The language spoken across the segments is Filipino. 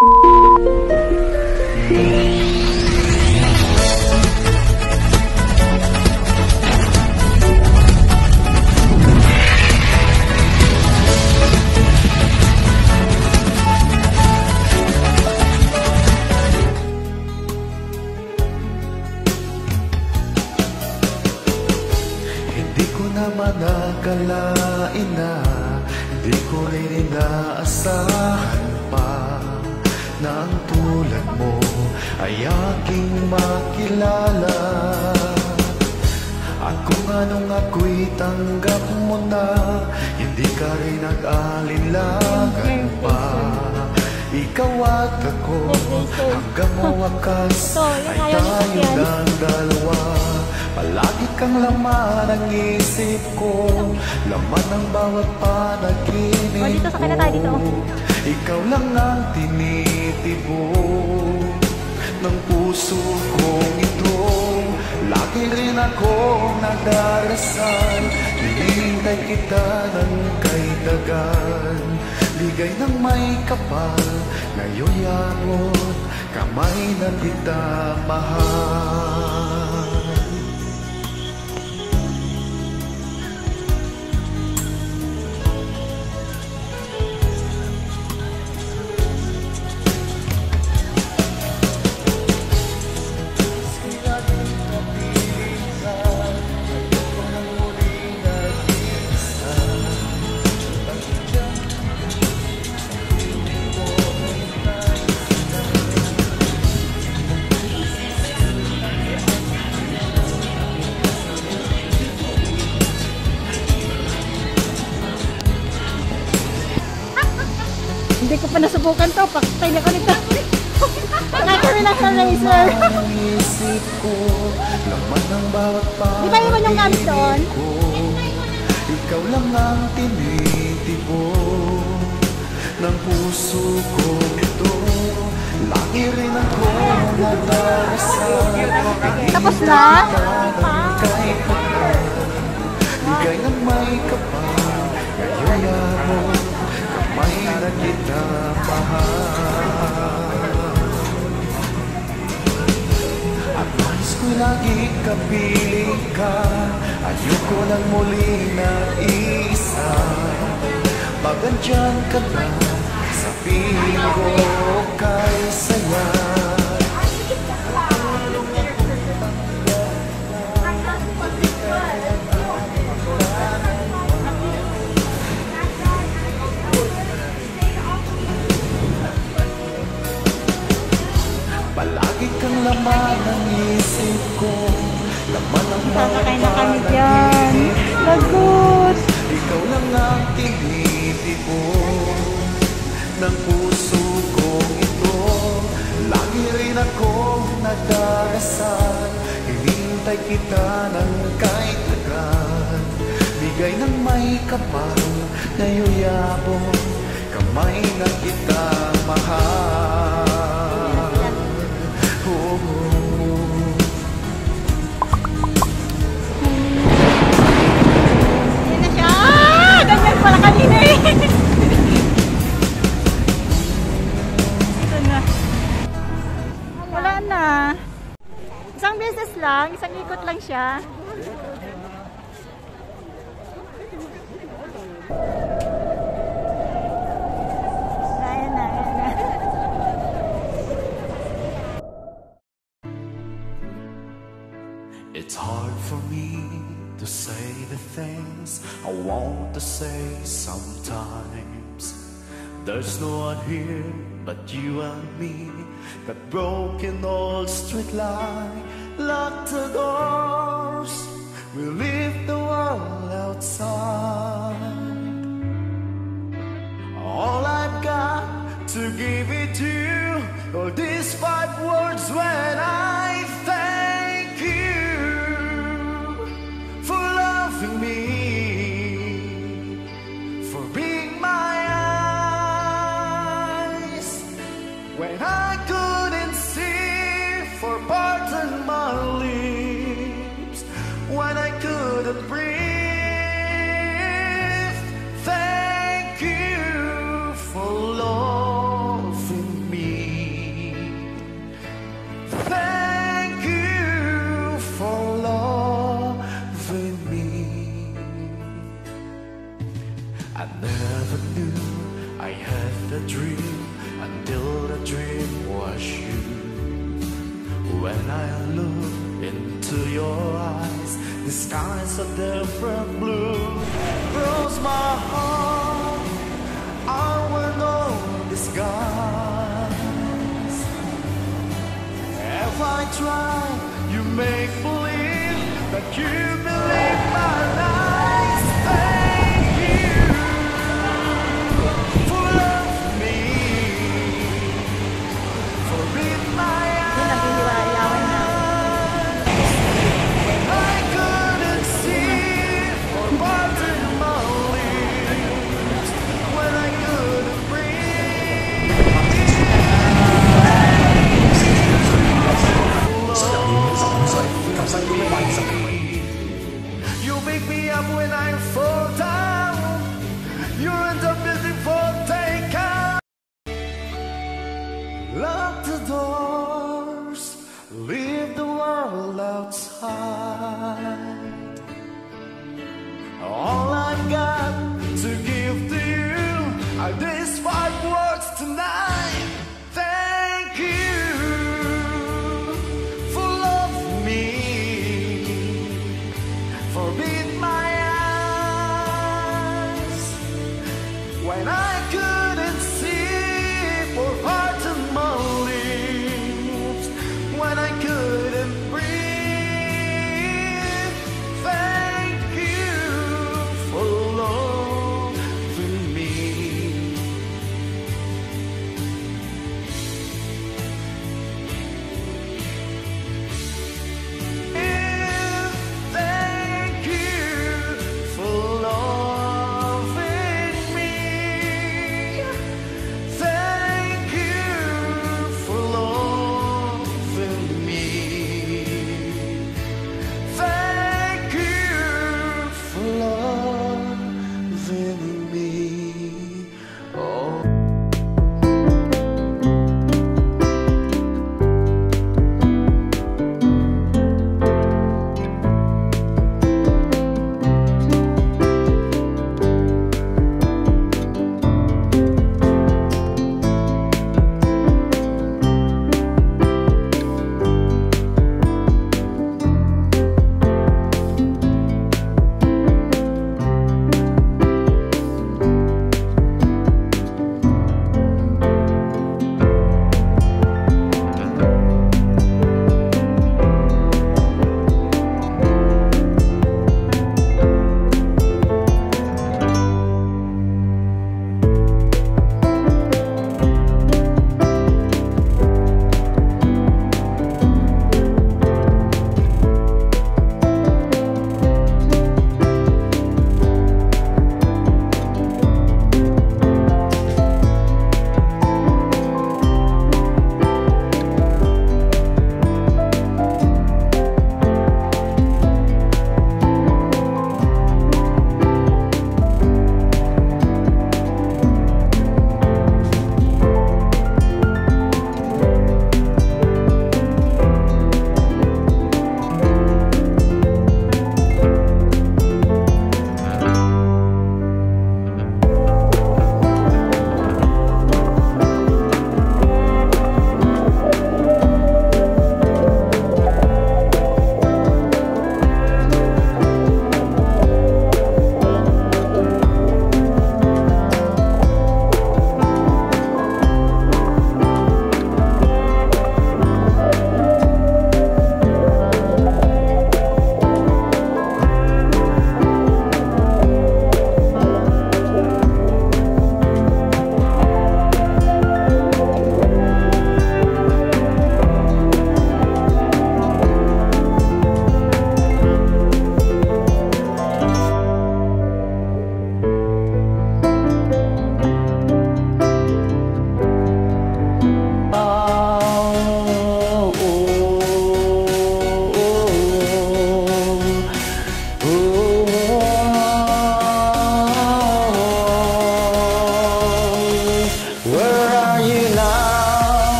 Hindi ko naman nakalain na Hindi ko rin inaasahan pa Na ang tulad mo ay aking makilala. At kung anong ako'y tanggap mo na Hindi ka rin nag-alinlangan pa. Ikaw at ako hanggang mawakas ay tayo Sofyan. ng dalawa Palagi kang laman ng isip ko. Laman ng bawat panaginip O, dito sa kanya tayo, dito. ko. Ikaw lang ang tinitibok Ng puso kong ito. Lagi rin akong nagdarasal. Hinihintay kita ng kay dagan Ligay ng may kapal Ngayon yamot Kamay na kita mahal Nasubukan to. Pakitay na ko nito. Nakakami na sa laser. Di ba iwan yung gamit doon? Ikaw lang ang tinitibo Ng puso ko ito Lagi rin ako nadarasal Tapos na? Bigay ng may kapal Ngayon ako Na kita mahal. At nais ko lagi kapiling ka. Ayoko lang muli na isa. Pag andyan ka na Sa piling ko kay saya Sasakay na kami dyan. Lagot. Ikaw lang ang tinitibo Ng puso kong ito Lagi rin akong nagdarasal Hinintay kita ng kahit agad Bigay ng may kapal na yuyabong Kamay na kita mahal Isang lang. Isang ikot lang siya. It's hard for me to say the things I want to say sometimes. There's no one here but you and me. That broken old street light, lock the doors. We leave the world outside. All I've got to give it to you are these five words when I thank you for loving me, good.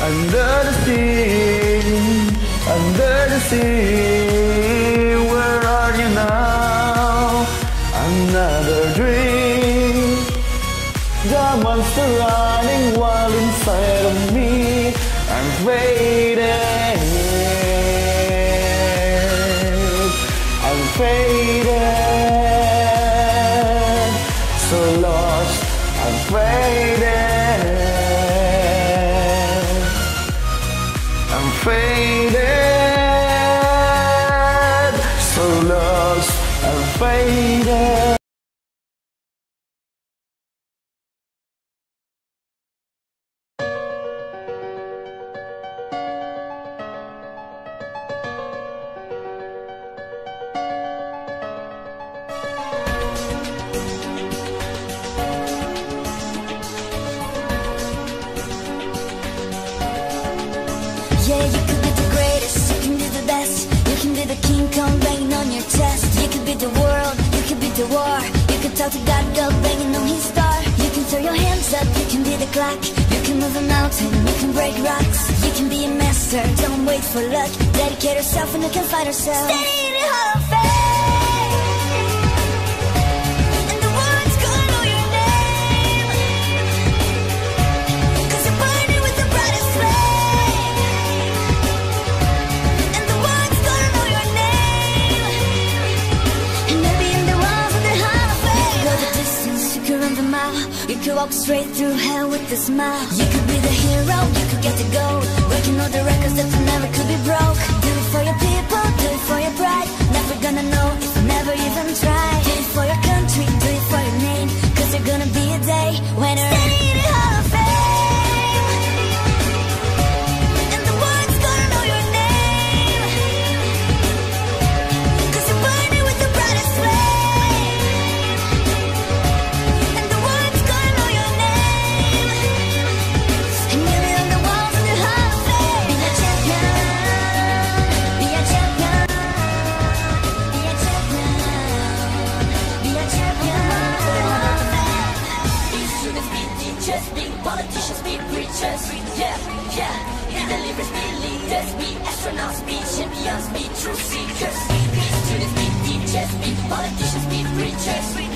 Under the sea, under the sea, where are you now? Another dream Diamonds are running wild inside of me. I'm faded. I'm faded. So lost. I'm faded. The world, you could be the war. You could talk to God, God banging on his star You can throw your hands up, you can be the clock. You can move a mountain, you can break rocks. You can be a master, don't wait for luck. Dedicate yourself and you can fight yourself. Stay in the Hall of Fame could run the mile You could walk straight through hell with a smile. You could be the hero, you could get the gold Breaking all the records that never could be broke. Do it for your people, do it for your pride. Never gonna know if you never even try. Do it for your country, do it for your name. Cause there's gonna be a day when astronauts, be champions, be truth seekers. Be students, be teachers, be politicians, be preachers.